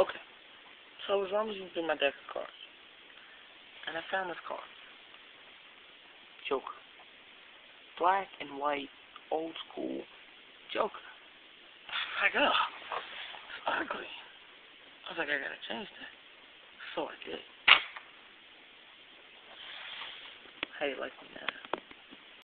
Okay. So I was rummaging through my deck of cards. And I found this card. Joker. Black and white, old school Joker. Like, oh, it's ugly. I was like, I gotta change that. So I did. How you like me now?